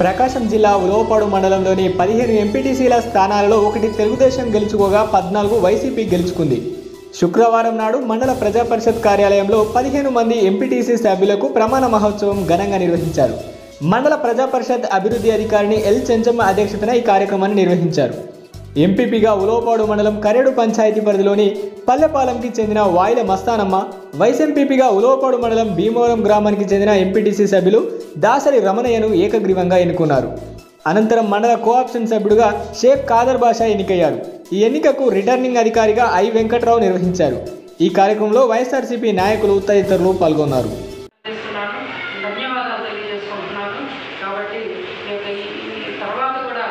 ప్రకాశం జిల్లా ఉలవపాడు మండలంలోని పదిహేను ఎంపీటీసీల స్థానాలలో ఒకటి తెలుగుదేశం గెలుచుకోగా పద్నాలుగు వైసీపీ గెలుచుకుంది. శుక్రవారం నాడు మండల ప్రజా పరిషత్ కార్యాలయంలో పదిహేను మంది ఎంపీటీసీ సభ్యులకు ప్రమాణ మహోత్సవం ఘనంగా నిర్వహించారు. మండల ప్రజా పరిషత్ అభివృద్ధి అధికారిని ఎల్ చెంచమ్మ అధ్యక్షతన ఈ కార్యక్రమాన్ని నిర్వహించారు. ఎంపీపీగా ఉలవపాడు మండలం కరేడు పంచాయతీ పరిధిలోని పల్లెపాలెంకి చెందిన వాయిల మస్తానమ్మ వైస్ ఎంపీపీగా ఉలవపాడు మండలం భీమవరం గ్రామానికి చెందిన ఎంపీటీసీ సభ్యులు దాసరి రమణయ్యను ఏకగ్రీవంగా ఎన్నుకున్నారు. అనంతరం మండల కోఆప్షన్ సభ్యుడుగా షేక్ కాదర్ బాషా ఎన్నికయ్యారు. ఈ ఎన్నికకు రిటర్నింగ్ అధికారిగా ఐ వెంకట్రావు నిర్వహించారు. ఈ కార్యక్రమంలో వైఎస్ఆర్సీపీ నాయకులు తదితరులు పాల్గొన్నారు చేస్తున్నాను ధన్యవాదాలు తెలియజేసుకుంటున్నాను కాబట్టి ఈ యొక్క ఈ ఈ తర్వాత కూడా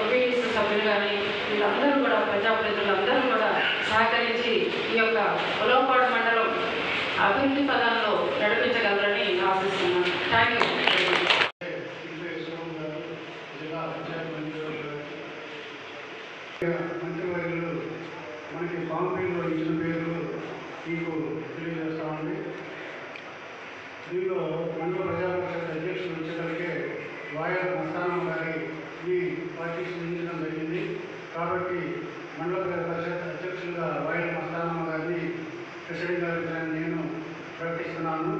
ఎంపీటీసీ సభ్యులు కానీ వీళ్ళందరూ కూడా ప్రజాప్రతినిధులందరూ కూడా సహకరించి ఈ యొక్క ఉలవపాడు మండలం అభివృద్ధి పదంలో నడిపించగలరని ఆశిస్తున్నాను. థ్యాంక్ యూ మంత్రివర్యులు మనకి కాంపీలో ఇచ్చిన పేరు మీకు తెలియజేస్తామండి దీనిలో మండల ప్రజాపరిషత్ అధ్యక్షులు వచ్చేసరికి వాయల మస్తానం గారి ఈ పార్టీకి నియమించడం జరిగింది. కాబట్టి మండల ప్రజా పరిషత్ అధ్యక్షులుగా వాయల మస్తానమ్మ గారిని ప్రెసిడెంట్ గారి నేను ఇస్తున్నాను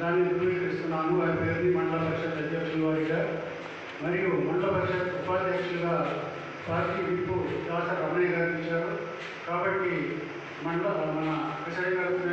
దాన్ని ధృవీకరిస్తున్నాను ఆ పేరుని మండల పరిషత్ అధ్యక్షుల వారిగా. మరియు మండల పరిషత్ ఉపాధ్యక్షులుగా పార్టీ విప్పు దాస రమణయ్య గారు ఇచ్చారు. కాబట్టి మండల మన ప్రెసిడెంట్ గారు